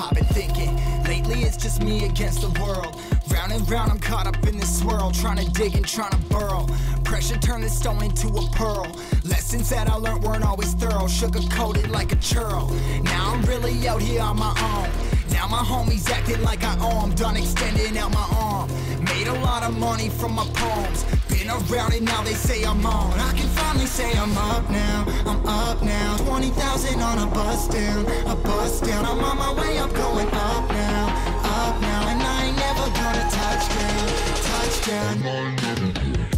I've been thinking, lately it's just me against the world. Round and round, I'm caught up in this swirl, trying to dig and trying to burrow. Pressure turned this stone into a pearl. Lessons that I learned weren't always thorough, sugar coated like a churl. Now I'm really out here on my own. Now my homies acting like I owe 'em, done extending out my arm. Made a lot of money from my poems. Been around it now, they say I'm on. I can finally say I'm up now, I'm up now. 20,000 on a bus down, a bus down. I'm on my way up, going up now, up now. And I ain't never gonna touch down, touchdown. I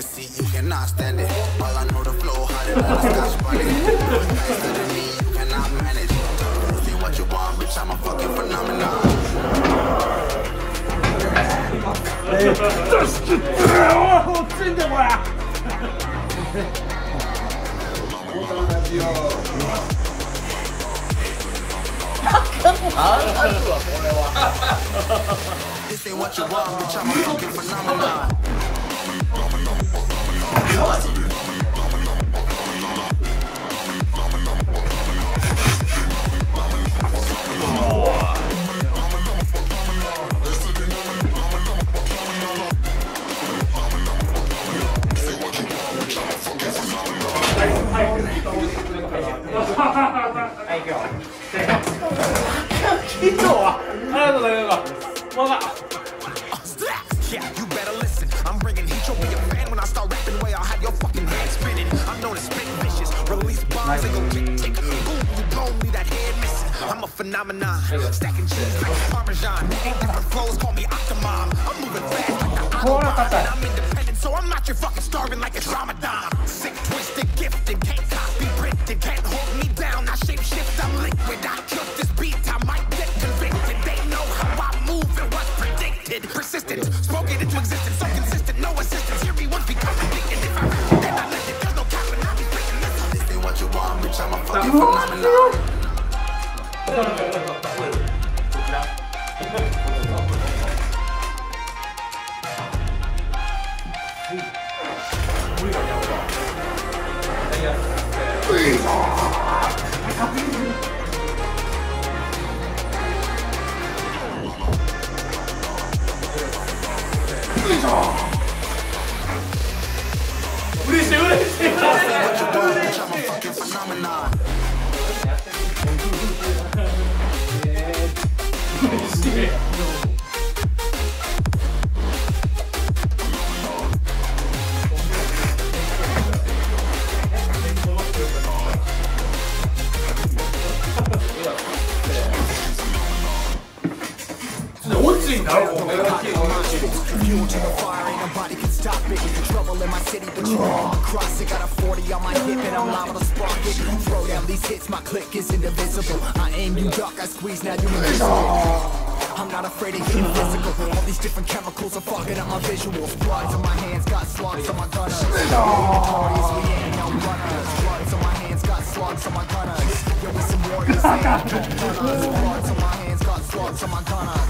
a seat, you cannot stand it. All I know the flow harder than a scotch. Nicer than me, you cannot manage. See what you want, bitch, I'm a fucking phenomenon. This ain't what you want, bitch, I'm a fucking phenomenon. Yeah, you better listen. I'm bringing heat. You'll be a fan when I start rapping. Way I'll have your fucking head spinning. I'm known as spit vicious. Release bombs and go tick tick. Boom, you blown me that head missing. I'm a phenomenon. Stacking cheese like Parmesan. Eight different flows, call me Octomom. I'm moving fast like the Autobahn. And I'm independent, so I'm not your fucking starving like it's Ramadan. Sick, twisted, gifted, can't copy, printed, can't phenomenon. Fucking phenomenon. Fuel to the fire, ain't nobody can stop it. Trouble in my city, but you across it. Got a 40 on my hip and I'm liable to spark it. Throw down these hits, my click is indivisible. I aim, you duck, I squeeze, now you invisible. I'm not afraid of getting physical. All these different chemicals are fucking up my visuals. Bloods on my hands, got slugs on my gunners. Notorious, we ain't no runners. Bloods on my hands, got slugs on my gunners. Yo, we some warriors, no. Bloods on my hands, got slugs on my gunners.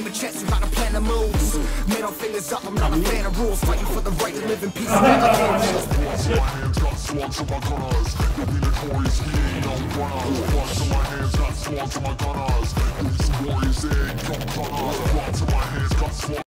Life a game of chess, you gotta plan the moves Middle fingers up, I'm not a fan of rules Fighting for the right to live in peace and never Lots of my hands got swords to my gunners. You'll be notorious, he ain't no runners. Lots of my hands got swords to my gunners. These warriors ain't no gunners. Lots of my hands got swords.